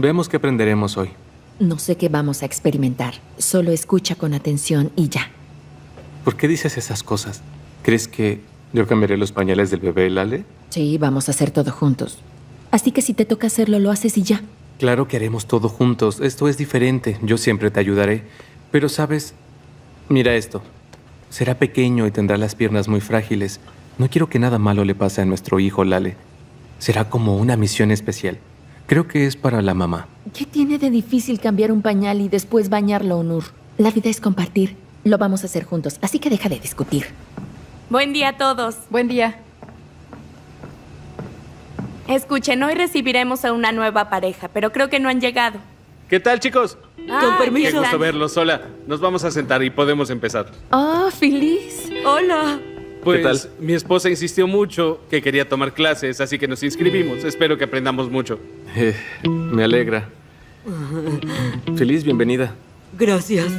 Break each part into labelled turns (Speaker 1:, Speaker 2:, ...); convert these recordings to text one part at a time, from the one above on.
Speaker 1: Veamos qué aprenderemos hoy.
Speaker 2: No sé qué vamos a experimentar. Solo escucha con atención y ya.
Speaker 1: ¿Por qué dices esas cosas? ¿Crees que yo cambiaré los pañales del bebé, Lale?
Speaker 2: Sí, vamos a hacer todo juntos. Así que si te toca hacerlo, lo haces y ya.
Speaker 1: Claro que haremos todo juntos. Esto es diferente. Yo siempre te ayudaré. Pero, ¿sabes? Mira esto. Será pequeño y tendrá las piernas muy frágiles. No quiero que nada malo le pase a nuestro hijo, Lale. Será como una misión especial. Creo que es para la mamá.
Speaker 2: ¿Qué tiene de difícil cambiar un pañal y después bañarlo, Onur? La vida es compartir. Lo vamos a hacer juntos, así que deja de discutir.
Speaker 3: Buen día a todos.
Speaker 4: Buen día.
Speaker 3: Escuchen, hoy recibiremos a una nueva pareja, pero creo que no han llegado.
Speaker 5: ¿Qué tal, chicos?
Speaker 3: Ah,
Speaker 5: Qué
Speaker 3: aquí
Speaker 5: gusto
Speaker 3: están.
Speaker 5: verlos. Hola, nos vamos a sentar y podemos empezar.
Speaker 2: ¡Ah, feliz!
Speaker 3: Hola.
Speaker 5: Pues
Speaker 1: tal?
Speaker 5: mi esposa insistió mucho que quería tomar clases, así que nos inscribimos. Espero que aprendamos mucho.
Speaker 1: Eh, me alegra. Feliz bienvenida.
Speaker 4: Gracias.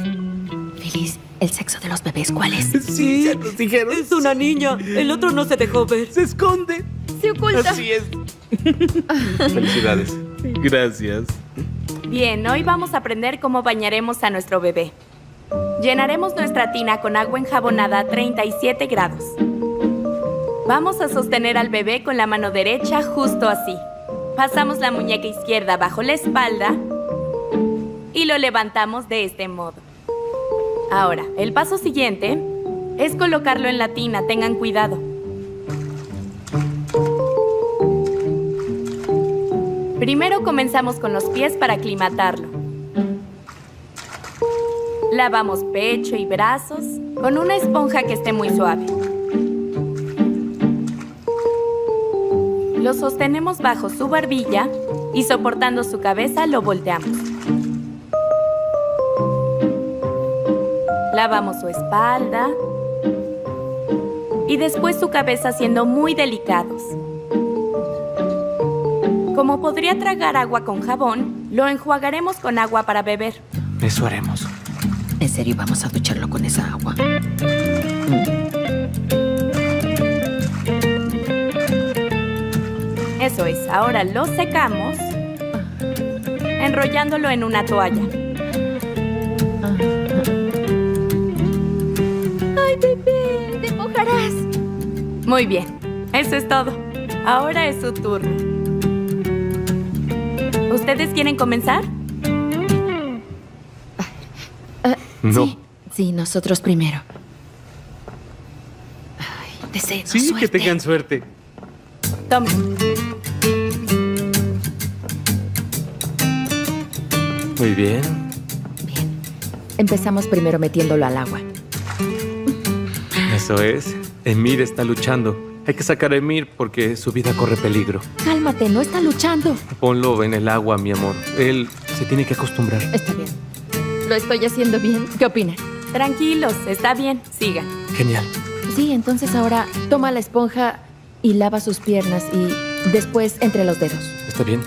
Speaker 2: Feliz, ¿el sexo de los bebés cuál es?
Speaker 4: Sí, es una niña. El otro no se dejó ver.
Speaker 5: Se esconde.
Speaker 2: Se oculta.
Speaker 5: Así es.
Speaker 1: Felicidades.
Speaker 5: Gracias.
Speaker 3: Bien, hoy vamos a aprender cómo bañaremos a nuestro bebé. Llenaremos nuestra tina con agua enjabonada a 37 grados. Vamos a sostener al bebé con la mano derecha justo así. Pasamos la muñeca izquierda bajo la espalda y lo levantamos de este modo. Ahora, el paso siguiente es colocarlo en la tina, tengan cuidado. Primero comenzamos con los pies para aclimatarlo. Lavamos pecho y brazos con una esponja que esté muy suave. Lo sostenemos bajo su barbilla y soportando su cabeza lo volteamos. Lavamos su espalda y después su cabeza siendo muy delicados. Como podría tragar agua con jabón, lo enjuagaremos con agua para beber.
Speaker 1: Eso haremos.
Speaker 2: ¿En serio vamos a ducharlo con esa agua?
Speaker 3: Eso es, ahora lo secamos enrollándolo en una toalla.
Speaker 2: ¡Ay, bebé! ¡Te mojarás!
Speaker 3: Muy bien, eso es todo. Ahora es su turno. ¿Ustedes quieren comenzar?
Speaker 1: No.
Speaker 2: Sí, sí, nosotros primero. Ay, deseo
Speaker 5: Sí,
Speaker 2: suerte.
Speaker 5: que tengan suerte.
Speaker 3: Tomen.
Speaker 1: Muy bien.
Speaker 2: Bien. Empezamos primero metiéndolo al agua.
Speaker 1: Eso es. Emir está luchando. Hay que sacar a Emir porque su vida corre peligro.
Speaker 2: Cálmate, no está luchando.
Speaker 1: Ponlo en el agua, mi amor. Él se tiene que acostumbrar.
Speaker 2: Está bien. ¿Lo estoy haciendo bien? ¿Qué opinan?
Speaker 3: Tranquilos, está bien, sigan.
Speaker 1: Genial.
Speaker 2: Sí, entonces ahora toma la esponja y lava sus piernas y después entre los dedos.
Speaker 1: ¿Está bien?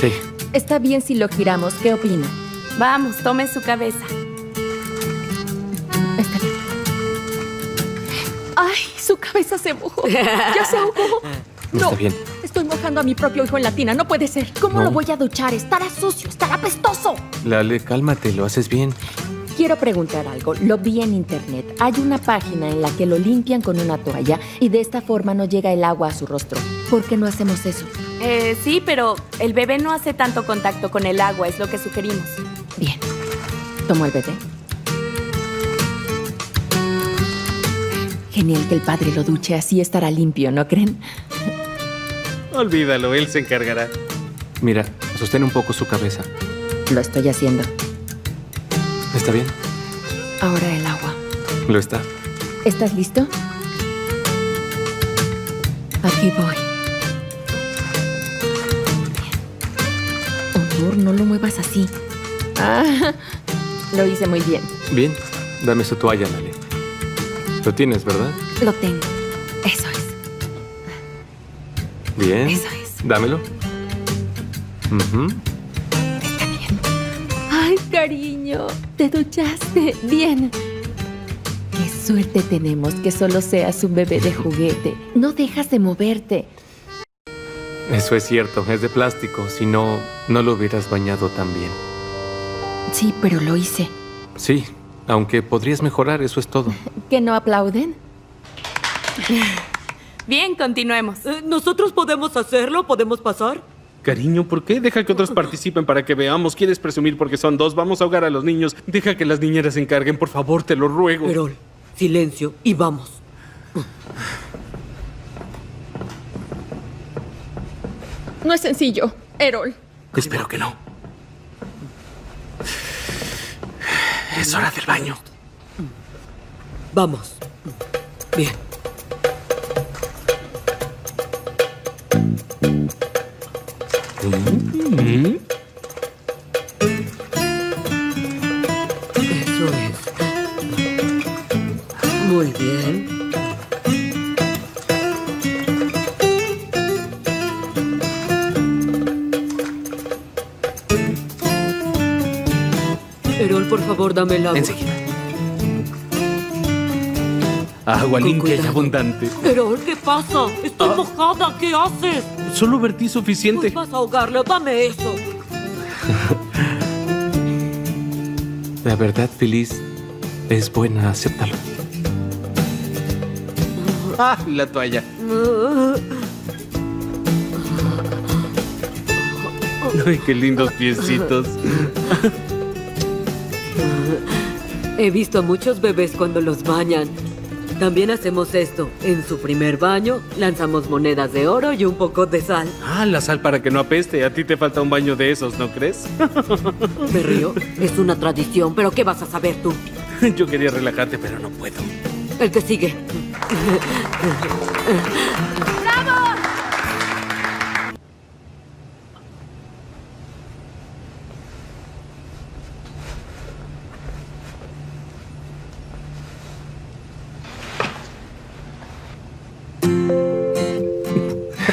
Speaker 1: Sí.
Speaker 2: Está bien si lo giramos. ¿Qué opinan?
Speaker 3: Vamos, tomen su cabeza.
Speaker 2: Está bien. ¡Ay! Su cabeza se mojó. ¡Ya se ahogó! No,
Speaker 1: Está bien.
Speaker 2: estoy mojando a mi propio hijo en la tina. No puede ser. ¿Cómo
Speaker 1: No.
Speaker 2: lo voy a duchar? Estará sucio, estará pestoso.
Speaker 1: Lale, cálmate, lo haces bien.
Speaker 2: Quiero preguntar algo. Lo vi en internet. Hay una página en la que lo limpian con una toalla y de esta forma no llega el agua a su rostro. ¿Por qué no hacemos eso?
Speaker 3: Eh, sí, pero el bebé no hace tanto contacto con el agua, es lo que sugerimos.
Speaker 2: Bien. Tomo al bebé. Genial que el padre lo duche, así estará limpio, ¿no creen?
Speaker 5: Olvídalo, él se encargará.
Speaker 1: Mira, sostén un poco su cabeza.
Speaker 2: Lo estoy haciendo.
Speaker 1: ¿Está bien?
Speaker 2: Ahora el agua.
Speaker 1: Lo está.
Speaker 2: ¿Estás listo? Aquí voy. Bien. Honor, no lo muevas así. Ah, lo hice muy bien.
Speaker 1: Bien. Dame su toalla, Lale. Lo tienes, ¿verdad?
Speaker 2: Lo tengo.
Speaker 1: Bien.
Speaker 2: Eso es.
Speaker 1: Dámelo.
Speaker 2: Está bien. Ay, cariño, te duchaste. Bien. Qué suerte tenemos que solo seas un bebé de juguete. No dejas de moverte.
Speaker 1: Eso es cierto, es de plástico. Si no, no lo hubieras bañado tan bien.
Speaker 2: Sí, pero lo hice.
Speaker 1: Sí, aunque podrías mejorar, eso es todo.
Speaker 2: ¿Que no aplauden?
Speaker 3: Bien, continuemos.
Speaker 4: Eh, ¿Nosotros podemos hacerlo? ¿Podemos pasar?
Speaker 5: Cariño, ¿por qué? Deja que otros participen para que veamos. ¿Quieres presumir porque son dos? Vamos a ahogar a los niños. Deja que las niñeras se encarguen, por favor, te lo ruego.
Speaker 4: Erol, silencio y vamos.
Speaker 2: No es sencillo, Erol.
Speaker 5: Espero que no. Es hora del baño.
Speaker 4: Vamos. Bien. Eso es. Muy bien. Erol, por favor, dame el agua.
Speaker 5: Enseguida. Agua limpia y abundante.
Speaker 4: Erol, ¿qué pasa? Estoy mojada. ¿Qué haces?
Speaker 5: Solo vertí
Speaker 4: Pues
Speaker 5: suficiente.
Speaker 4: vas a ahogarlo. Dame eso.
Speaker 1: La verdad, Feliz, es buena, acéptalo.
Speaker 5: Ah, la toalla. Ay, qué lindos piecitos.
Speaker 4: He visto a muchos bebés cuando los bañan. También hacemos esto. En su primer baño, lanzamos monedas de oro y un poco de sal.
Speaker 5: Ah, la sal para que no apeste. A ti te falta un baño de esos, ¿no crees?
Speaker 4: Me río. Es una tradición, pero ¿qué vas a saber tú?
Speaker 5: Yo quería relajarte, pero no puedo.
Speaker 4: El que sigue.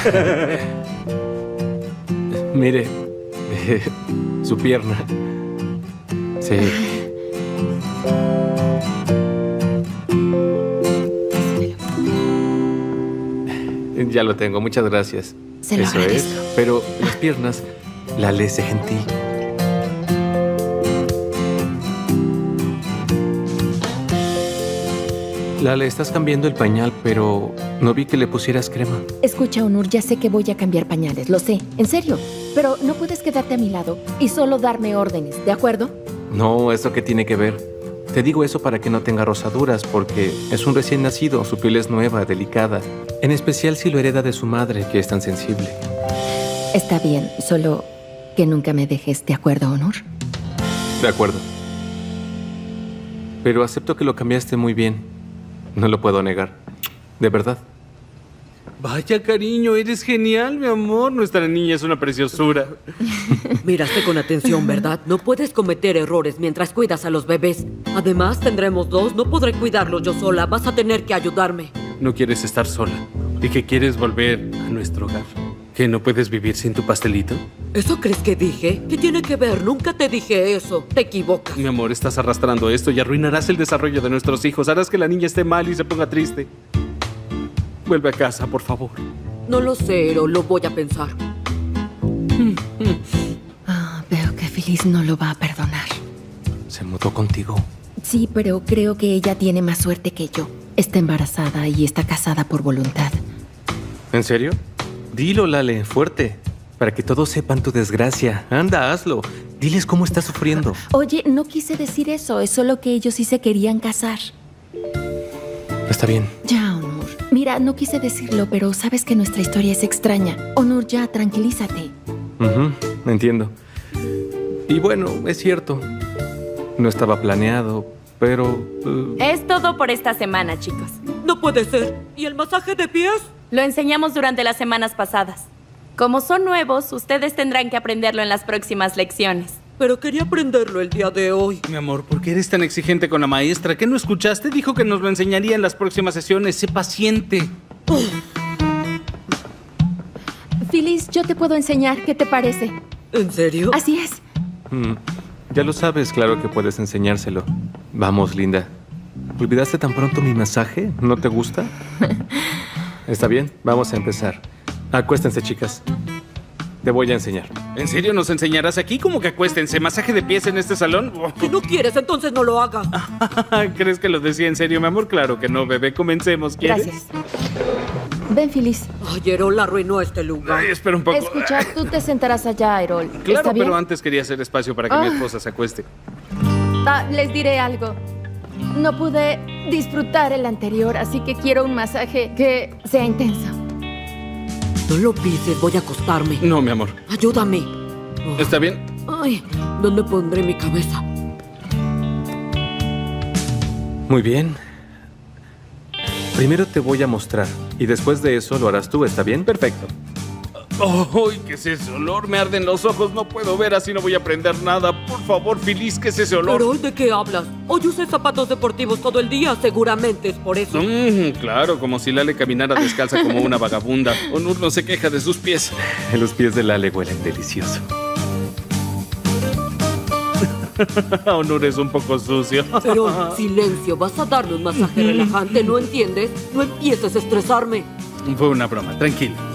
Speaker 1: Mire, eh, su pierna. Sí. Ya lo tengo, muchas gracias.
Speaker 2: Se lo
Speaker 1: Eso es. Pero las piernas, la le Lale, estás cambiando el pañal, pero no vi que le pusieras crema.
Speaker 2: Escucha, Onur, ya sé que voy a cambiar pañales, lo sé, en serio. Pero no puedes quedarte a mi lado y solo darme órdenes, ¿de acuerdo?
Speaker 1: No, ¿eso qué tiene que ver? Te digo eso para que no tenga rosaduras, porque es un recién nacido, su piel es nueva, delicada. En especial si lo hereda de su madre, que es tan sensible.
Speaker 2: Está bien, solo que nunca me dejes, ¿de acuerdo, Onur?
Speaker 1: De acuerdo. Pero acepto que lo cambiaste muy bien. No lo puedo negar. De verdad.
Speaker 5: Vaya cariño, eres genial, mi amor. Nuestra niña es una preciosura.
Speaker 4: Miraste con atención, ¿verdad? No puedes cometer errores mientras cuidas a los bebés. Además, tendremos dos. No podré cuidarlos yo sola. Vas a tener que ayudarme.
Speaker 5: No quieres estar sola y que quieres volver a nuestro hogar. ¿Que no puedes vivir sin tu pastelito?
Speaker 4: ¿Eso crees que dije? ¿Qué tiene que ver? Nunca te dije eso. Te equivocas.
Speaker 5: Mi amor, estás arrastrando esto y arruinarás el desarrollo de nuestros hijos. Harás que la niña esté mal y se ponga triste. Vuelve a casa, por favor.
Speaker 4: No lo sé, pero lo voy a pensar.
Speaker 2: Ah, veo que Feliz no lo va a perdonar.
Speaker 1: Se mudó contigo.
Speaker 2: Sí, pero creo que ella tiene más suerte que yo. Está embarazada y está casada por voluntad.
Speaker 1: ¿En serio? Dilo, Lale, fuerte. Para que todos sepan tu desgracia. Anda, hazlo. Diles cómo estás sufriendo.
Speaker 2: Oye, no quise decir eso, es solo que ellos sí se querían casar.
Speaker 1: Está bien.
Speaker 2: Ya, Onur. Mira, no quise decirlo, pero sabes que nuestra historia es extraña. Onur, ya, tranquilízate.
Speaker 1: Ujú, entiendo. Y bueno, es cierto. No estaba planeado, pero... eh,
Speaker 3: Es todo por esta semana, chicos.
Speaker 4: No puede ser. ¿Y el masaje de pies?
Speaker 3: Lo enseñamos durante las semanas pasadas. Como son nuevos, ustedes tendrán que aprenderlo en las próximas lecciones.
Speaker 4: Pero quería aprenderlo el día de hoy.
Speaker 5: Mi amor, ¿por qué eres tan exigente con la maestra? ¿Qué no escuchaste? Dijo que nos lo enseñaría en las próximas sesiones. Sé paciente.
Speaker 2: Feliz, yo te puedo enseñar, ¿qué te parece?
Speaker 4: ¿En serio?
Speaker 2: Así es.
Speaker 1: mm, ya lo sabes, claro que puedes enseñárselo. Vamos, linda. ¿Olvidaste tan pronto mi masaje? ¿No te gusta? Está bien, vamos a empezar. Acuéstense, chicas. Te voy a enseñar.
Speaker 5: ¿En serio nos enseñarás aquí? ¿Cómo que acuéstense? ¿Masaje de pies en este salón?
Speaker 4: Si no quieres, entonces no lo haga.
Speaker 5: ¿Crees que lo decía en serio, mi amor? Claro que no, bebé. Comencemos, ¿quieres?
Speaker 2: Gracias. Ven, Feliz.
Speaker 4: Ay, Erol arruinó este lugar.
Speaker 5: Ay, espera un poco.
Speaker 2: Escucha, tú te sentarás allá, Erol.
Speaker 5: Claro,
Speaker 2: ¿Está bien?
Speaker 5: pero antes quería hacer espacio para que mi
Speaker 2: Ah.
Speaker 5: esposa se acueste.
Speaker 2: Ah, les diré algo. No pude disfrutar el anterior, así que quiero un masaje que sea intenso.
Speaker 4: No lo pises, voy a acostarme.
Speaker 5: No, mi amor.
Speaker 4: Ayúdame. Oh,
Speaker 5: ¿Está bien?
Speaker 4: Ay, ¿dónde pondré mi cabeza?
Speaker 1: Muy bien. Primero te voy a mostrar y después de eso lo harás tú, ¿está bien?
Speaker 5: Perfecto. ¡Ay, qué es ese olor! Me arden los ojos, no puedo ver, así no voy a aprender nada. Por favor, Feliz, ¿qué es ese olor?
Speaker 4: Erol, ¿de qué hablas? Hoy usé zapatos deportivos todo el día, seguramente es por eso.
Speaker 5: Mm, claro, como si Lale caminara descalza como una vagabunda. Onur no se queja de sus pies.
Speaker 1: Los pies de Lale huelen delicioso.
Speaker 5: Onur es un poco sucio.
Speaker 4: Erol, silencio, vas a darme un masaje relajante, ¿no entiendes? No empieces a estresarme.
Speaker 5: Fue una broma, tranquilo.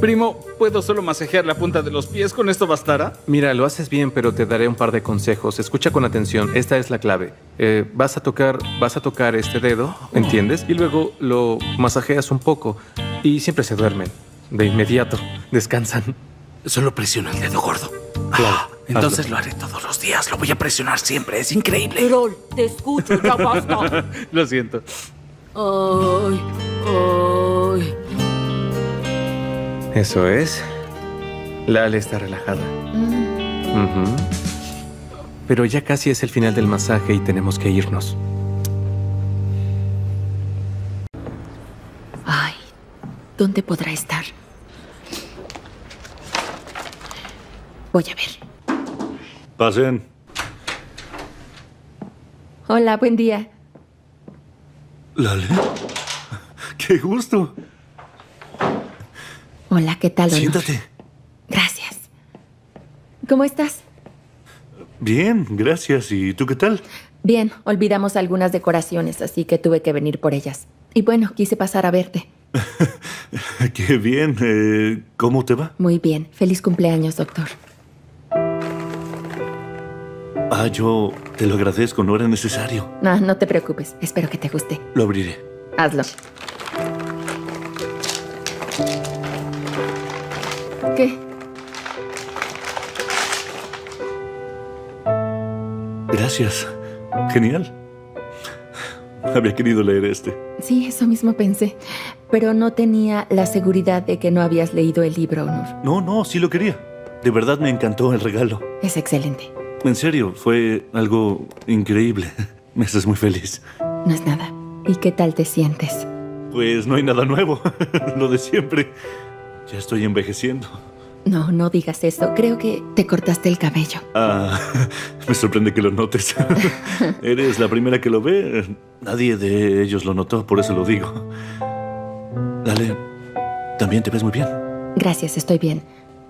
Speaker 5: Primo, ¿puedo solo masajear la punta de los pies? ¿Con esto bastará?
Speaker 1: Mira, lo haces bien, pero te daré un par de consejos. Escucha con atención. Esta es la clave. Eh, vas a tocar, vas a tocar este dedo, ¿entiendes? Y luego lo masajeas un poco y siempre se duermen. De inmediato. Descansan.
Speaker 6: Solo presiono el dedo gordo.
Speaker 1: Claro,
Speaker 6: Ah, entonces
Speaker 1: hazlo.
Speaker 6: lo haré todos los días. Lo voy a presionar siempre. Es increíble.
Speaker 4: Erol, te escucho, ya basta.
Speaker 5: Lo siento.
Speaker 4: Ay, ay.
Speaker 1: Eso es. Lale está relajada. Ujú. Pero ya casi es el final del masaje y tenemos que irnos.
Speaker 2: Ay, ¿dónde podrá estar? Voy a ver.
Speaker 7: Pasen.
Speaker 2: Hola, buen día.
Speaker 7: Lale. Qué gusto.
Speaker 2: Hola, ¿qué tal? Honor?
Speaker 7: Siéntate.
Speaker 2: Gracias. ¿Cómo estás?
Speaker 7: Bien, gracias. ¿Y tú qué tal?
Speaker 2: Bien, olvidamos algunas decoraciones, así que tuve que venir por ellas. Y bueno, quise pasar a verte.
Speaker 7: Qué bien. Eh, ¿Cómo te va?
Speaker 2: Muy bien. Feliz cumpleaños, doctor.
Speaker 7: Ah, yo te lo agradezco. No era necesario.
Speaker 2: No, no te preocupes. Espero que te guste.
Speaker 7: Lo abriré.
Speaker 2: Hazlo. ¿Qué?
Speaker 7: Gracias. Genial. Había querido leer este.
Speaker 2: Sí, eso mismo pensé. Pero no tenía la seguridad de que no habías leído el libro, Honor.
Speaker 7: No, no, sí lo quería. De verdad me encantó el regalo.
Speaker 2: Es excelente.
Speaker 7: En serio, fue algo increíble. Me haces muy feliz.
Speaker 2: No es nada. ¿Y qué tal te sientes?
Speaker 7: Pues no hay nada nuevo. lo de siempre. Ya estoy envejeciendo.
Speaker 2: No, no digas eso. Creo que te cortaste el cabello.
Speaker 7: Ah, me sorprende que lo notes. Eres la primera que lo ve. Nadie de ellos lo notó, por eso lo digo. Dale, también te ves muy bien.
Speaker 2: Gracias, estoy bien.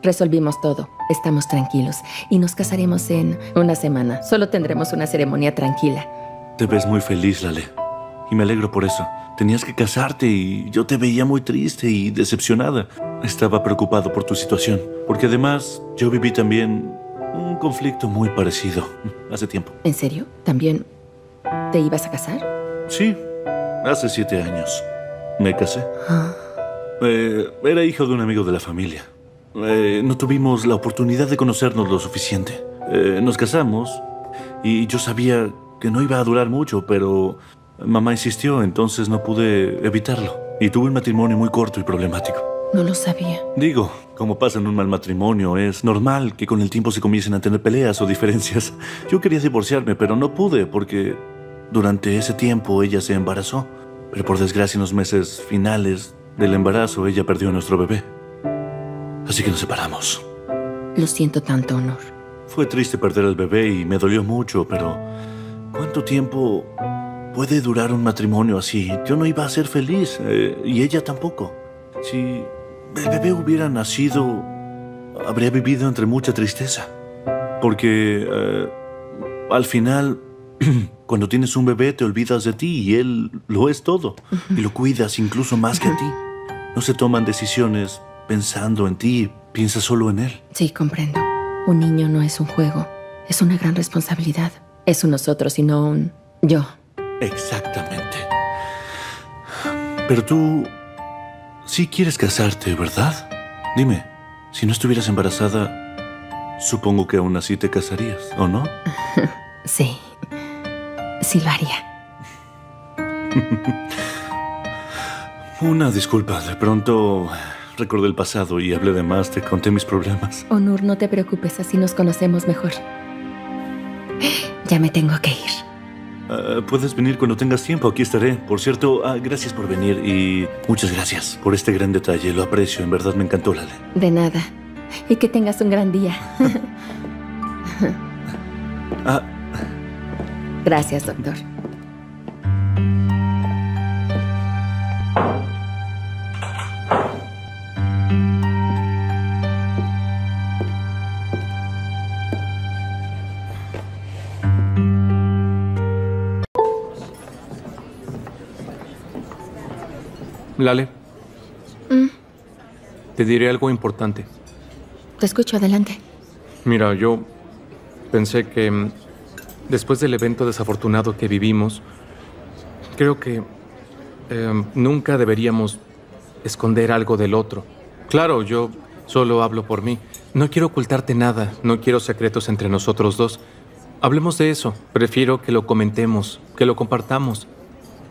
Speaker 2: Resolvimos todo. Estamos tranquilos. Y nos casaremos en una semana. Solo tendremos una ceremonia tranquila.
Speaker 7: Te ves muy feliz, Lale. Y me alegro por eso. Tenías que casarte y yo te veía muy triste y decepcionada. Estaba preocupado por tu situación. Porque además yo viví también un conflicto muy parecido hace tiempo.
Speaker 2: ¿En serio? ¿También te ibas a casar?
Speaker 7: Sí, hace siete años. Me casé.
Speaker 2: Ah,
Speaker 7: Eh, era hijo de un amigo de la familia. Eh, no tuvimos la oportunidad de conocernos lo suficiente. Eh, nos casamos y yo sabía que no iba a durar mucho, pero mamá insistió, entonces no pude evitarlo. Y tuve un matrimonio muy corto y problemático.
Speaker 2: no lo sabía.
Speaker 7: Digo, como pasa en un mal matrimonio, es normal que con el tiempo se comiencen a tener peleas o diferencias. Yo quería divorciarme, pero no pude porque durante ese tiempo ella se embarazó. Pero por desgracia en los meses finales del embarazo ella perdió a nuestro bebé. Así que nos separamos.
Speaker 2: Lo siento tanto, Honor.
Speaker 7: Fue triste perder al bebé y me dolió mucho, pero ¿cuánto tiempo puede durar un matrimonio así? Yo no iba a ser feliz eh, y ella tampoco. Si el bebé hubiera nacido, habría vivido entre mucha tristeza. Porque eh, al final, Cuando tienes un bebé te olvidas de ti y él lo es todo. Y lo cuidas incluso más que a ti. No se toman decisiones pensando en ti, piensa solo en él.
Speaker 2: Sí, comprendo. Un niño no es un juego, es una gran responsabilidad. Es un nosotros y no un yo.
Speaker 7: Exactamente. Pero tú sí quieres casarte, ¿verdad? Dime, si no estuvieras embarazada, supongo que aún así te casarías, ¿o no?
Speaker 2: Sí, sí lo haría.
Speaker 7: Una disculpa, de pronto recordé el pasado y hablé de más, te conté mis problemas.
Speaker 2: Onur, no te preocupes, así nos conocemos mejor. Ya me tengo que ir.
Speaker 7: Ah, puedes venir cuando tengas tiempo, aquí estaré. Por cierto, ah, gracias por venir y muchas gracias por este gran detalle, lo aprecio, en verdad me encantó, Lale.
Speaker 2: De nada. Y que tengas un gran día.
Speaker 7: Ah,
Speaker 2: Gracias, doctor.
Speaker 1: Lale. Te diré algo importante.
Speaker 2: Te escucho, adelante.
Speaker 1: Mira, yo pensé que mm, después del evento desafortunado que vivimos, creo que em, nunca deberíamos esconder algo del otro. Claro, yo solo hablo por mí. No quiero ocultarte nada, no quiero secretos entre nosotros dos. Hablemos de eso. Prefiero que lo comentemos, que lo compartamos.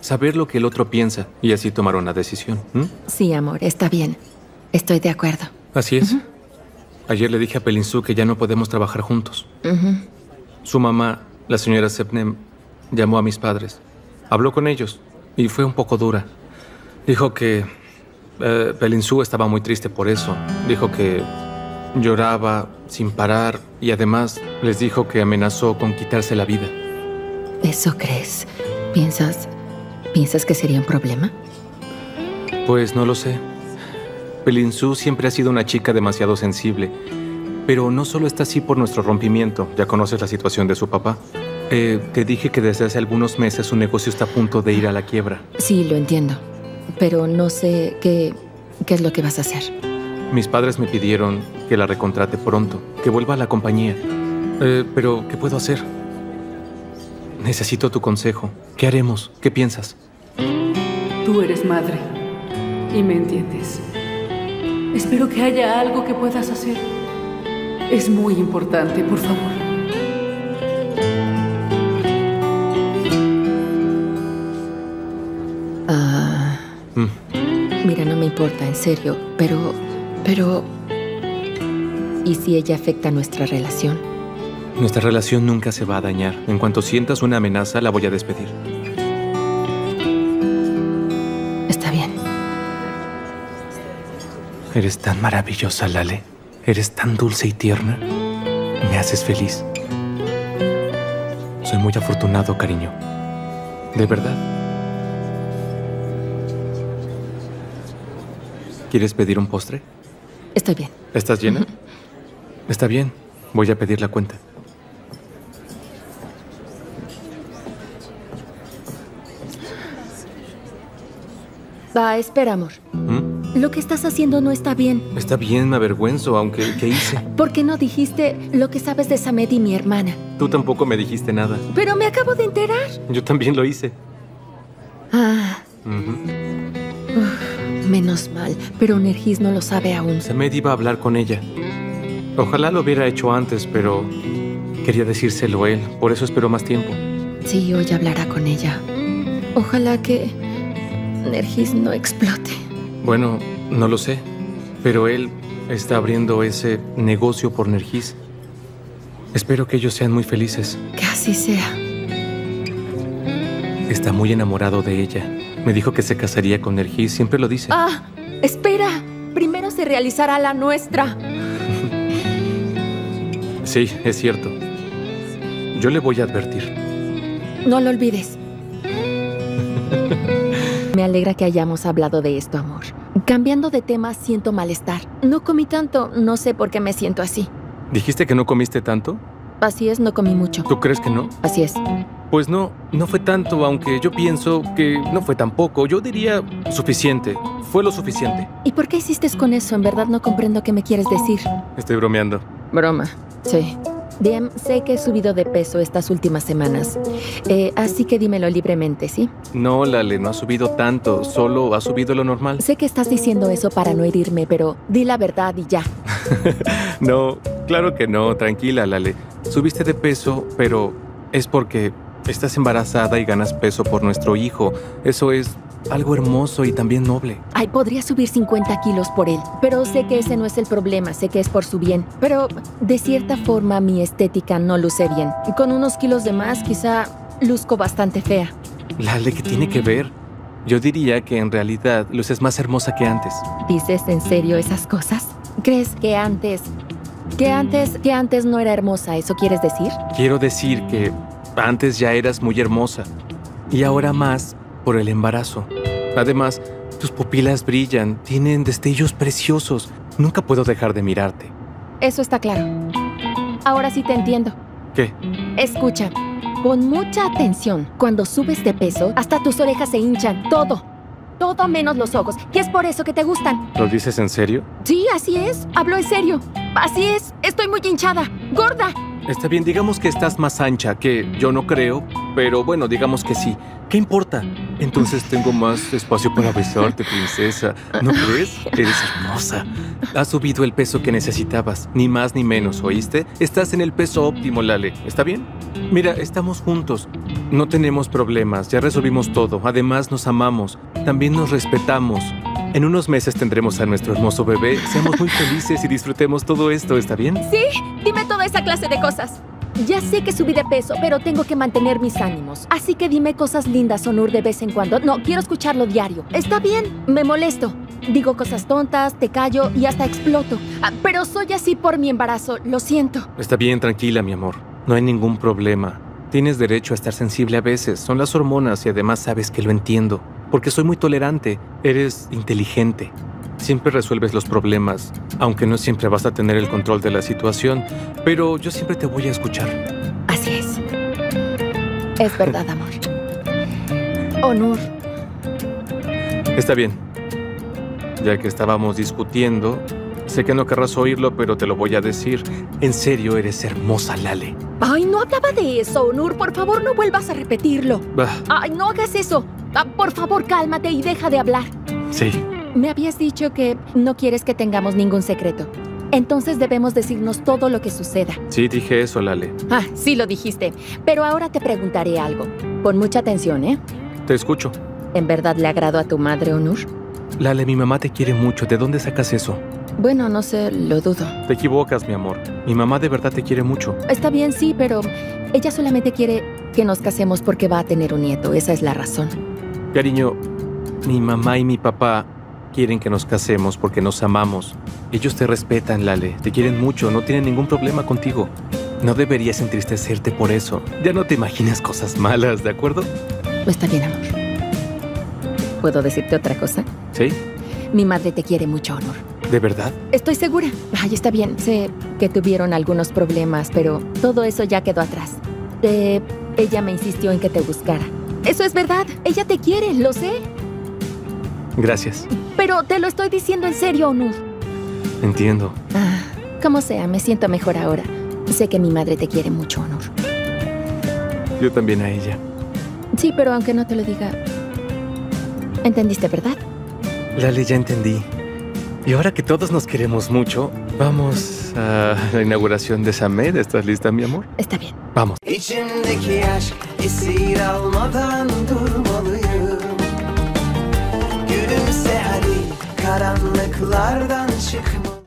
Speaker 1: Saber lo que el otro piensa y así tomar una decisión.
Speaker 2: Sí, amor, está bien. Estoy de acuerdo.
Speaker 1: Así es. Ayer le dije a Pelinsu que ya no podemos trabajar juntos. Su mamá, la señora Sepnem, llamó a mis padres. Habló con ellos y fue un poco dura. Dijo que eh, Pelinsu estaba muy triste por eso. Dijo que lloraba sin parar y además les dijo que amenazó con quitarse la vida.
Speaker 2: ¿Eso crees? ¿Piensas... ¿Piensas que sería un problema?
Speaker 1: Pues no lo sé. Pelinsu siempre ha sido una chica demasiado sensible. Pero no solo está así por nuestro rompimiento. Ya conoces la situación de su papá. Eh, te dije que desde hace algunos meses su negocio está a punto de ir a la quiebra.
Speaker 2: Sí, lo entiendo. Pero no sé qué... ¿Qué es lo que vas a hacer?
Speaker 1: Mis padres me pidieron que la recontrate pronto, que vuelva a la compañía. Eh, pero, ¿qué puedo hacer? Necesito tu consejo. ¿Qué haremos? ¿Qué piensas?
Speaker 8: Tú eres madre y me entiendes. Espero que haya algo que puedas hacer. Es muy importante, por favor.
Speaker 2: Ah,
Speaker 1: Mm.
Speaker 2: mira, no me importa, en serio. Pero... Pero... ¿Y si ella afecta nuestra relación?
Speaker 1: Nuestra relación nunca se va a dañar. En cuanto sientas una amenaza, la voy a despedir.
Speaker 2: Está bien.
Speaker 1: Eres tan maravillosa, Lale. Eres tan dulce y tierna. Me haces feliz. Soy muy afortunado, cariño. De verdad. ¿Quieres pedir un postre?
Speaker 2: Estoy bien.
Speaker 1: ¿Estás llena? Está bien. Voy a pedir la cuenta.
Speaker 2: Va, espera, amor.
Speaker 1: ¿Mm?
Speaker 2: Lo que estás haciendo no está bien.
Speaker 1: Está bien, me avergüenzo, aunque ¿qué hice?
Speaker 2: ¿Por qué no dijiste lo que sabes de Samed y mi hermana?
Speaker 1: Tú tampoco me dijiste nada.
Speaker 2: Pero me acabo de enterar.
Speaker 1: Yo también lo hice.
Speaker 2: Ah, menos mal. Pero Nergis no lo sabe aún.
Speaker 1: Samed iba a hablar con ella. Ojalá lo hubiera hecho antes, pero quería decírselo él. Por eso esperó más tiempo.
Speaker 2: Sí, hoy hablará con ella. Ojalá que Nergis no explote.
Speaker 1: Bueno, no lo sé, pero él está abriendo ese negocio por Nergis. Espero que ellos sean muy felices.
Speaker 2: Que así sea.
Speaker 1: Está muy enamorado de ella. Me dijo que se casaría con Nergis, siempre lo dice.
Speaker 2: Ah, espera. Primero se realizará la nuestra.
Speaker 1: Sí, es cierto. Yo le voy a advertir.
Speaker 2: No lo olvides. Me alegra que hayamos hablado de esto, amor. Cambiando de tema, siento malestar. No comí tanto, no sé por qué me siento así.
Speaker 1: ¿Dijiste que no comiste tanto?
Speaker 2: Así es, no comí mucho.
Speaker 1: ¿Tú crees que no?
Speaker 2: Así es.
Speaker 1: Pues no, no fue tanto, aunque yo pienso que no fue tampoco. Yo diría suficiente. Fue lo suficiente.
Speaker 2: ¿Y por qué hiciste con eso? En verdad no comprendo qué me quieres decir.
Speaker 1: Estoy bromeando.
Speaker 2: Broma. Sí. Diem, sé que he subido de peso estas últimas semanas. Eh, así que dímelo libremente, ¿sí?
Speaker 1: No, Lale, no ha subido tanto. Solo ha subido lo normal.
Speaker 2: Sé que estás diciendo eso para no herirme, pero di la verdad y ya.
Speaker 1: no, claro que no. Tranquila, Lale. Subiste de peso, pero es porque estás embarazada y ganas peso por nuestro hijo. Eso es algo hermoso y también noble.
Speaker 2: Ay, podría subir 50 kilos por él, pero sé que ese no es el problema, sé que es por su bien. Pero de cierta forma mi estética no luce bien. Con unos kilos de más quizá luzco bastante fea.
Speaker 1: Lale, ¿qué tiene que ver? Yo diría que en realidad luces más hermosa que antes.
Speaker 2: ¿Dices en serio esas cosas? ¿Crees que antes... que antes... que antes no era hermosa, eso quieres decir?
Speaker 1: Quiero decir que antes ya eras muy hermosa y ahora más por el embarazo. Además, tus pupilas brillan, tienen destellos preciosos. Nunca puedo dejar de mirarte.
Speaker 2: Eso está claro. Ahora sí te entiendo.
Speaker 1: ¿Qué?
Speaker 2: Escucha, pon mucha atención. Cuando subes de peso, hasta tus orejas se hinchan. Todo. Todo menos los ojos. Y es por eso que te gustan.
Speaker 1: ¿Lo dices en serio?
Speaker 2: Sí, así es. Hablo en serio. Así es. Estoy muy hinchada. Gorda.
Speaker 1: Está bien, digamos que estás más ancha, que yo no creo, pero bueno, digamos que sí. ¿Qué importa? Entonces tengo más espacio para besarte, princesa. ¿No crees? Eres hermosa. Has subido el peso que necesitabas, ni más ni menos, ¿oíste? Estás en el peso óptimo, Lale. ¿Está bien? Mira, estamos juntos. No tenemos problemas, ya resolvimos todo. Además, nos amamos. También nos respetamos. En unos meses tendremos a nuestro hermoso bebé. Seamos muy felices y disfrutemos todo esto, ¿está bien?
Speaker 2: Sí, dime toda esa clase de cosas. Ya sé que subí de peso, pero tengo que mantener mis ánimos. Así que dime cosas lindas, Onur, de vez en cuando. No, quiero escucharlo diario. Está bien, me molesto. Digo cosas tontas, te callo y hasta exploto. Ah, pero soy así por mi embarazo, lo siento.
Speaker 1: Está bien, tranquila, mi amor. No hay ningún problema. Tienes derecho a estar sensible a veces. Son las hormonas y además sabes que lo entiendo. Porque soy muy tolerante. Eres inteligente. Siempre resuelves los problemas, aunque no siempre vas a tener el control de la situación, pero yo siempre te voy a escuchar.
Speaker 2: Así es. Es verdad, amor. Honor.
Speaker 1: Está bien. Ya que estábamos discutiendo, sé que no querrás oírlo, pero te lo voy a decir. En serio, eres hermosa, Lale.
Speaker 2: Ay, no hablaba de eso, Onur. Por favor, no vuelvas a repetirlo.
Speaker 1: Bah.
Speaker 2: Ay, no hagas eso. Ah, por favor, cálmate y deja de hablar.
Speaker 1: Sí.
Speaker 2: Me habías dicho que no quieres que tengamos ningún secreto. Entonces debemos decirnos todo lo que suceda.
Speaker 1: Sí, dije eso, Lale.
Speaker 2: Ah, sí lo dijiste. Pero ahora te preguntaré algo. Pon mucha atención, ¿eh?
Speaker 1: Te escucho.
Speaker 2: ¿En verdad le agrado a tu madre, Onur?
Speaker 1: Lale, mi mamá te quiere mucho. ¿De dónde sacas eso?
Speaker 2: Bueno, no sé, lo dudo.
Speaker 1: Te equivocas, mi amor. Mi mamá de verdad te quiere mucho.
Speaker 2: Está bien, sí, pero ella solamente quiere que nos casemos porque va a tener un nieto. Esa es la razón.
Speaker 1: Cariño, mi mamá y mi papá quieren que nos casemos porque nos amamos. Ellos te respetan, Lale, te quieren mucho, no tienen ningún problema contigo. No deberías entristecerte por eso. Ya no te imagines cosas malas, ¿de acuerdo?
Speaker 2: Está bien, amor. ¿Puedo decirte otra cosa?
Speaker 1: ¿Sí?
Speaker 2: Mi madre te quiere mucho, Honor.
Speaker 1: ¿De verdad?
Speaker 2: Estoy segura. Ay, está bien. Sé que tuvieron algunos problemas, pero todo eso ya quedó atrás. Eh, ella me insistió en que te buscara. Eso es verdad. Ella te quiere, lo sé.
Speaker 1: Gracias.
Speaker 2: Pero te lo estoy diciendo en serio, Onur.
Speaker 1: Entiendo.
Speaker 2: Ah, como sea, me siento mejor ahora. Sé que mi madre te quiere mucho, Onur.
Speaker 1: Yo también a ella.
Speaker 2: Sí, pero aunque no te lo diga... ¿Entendiste, verdad?
Speaker 1: Lale, ya entendí. Y ahora que todos nos queremos mucho, vamos a la inauguración de Samed. ¿Estás lista, mi amor?
Speaker 2: Está bien.
Speaker 1: Vamos.
Speaker 9: kimse değil Karanlıklardan çıkma.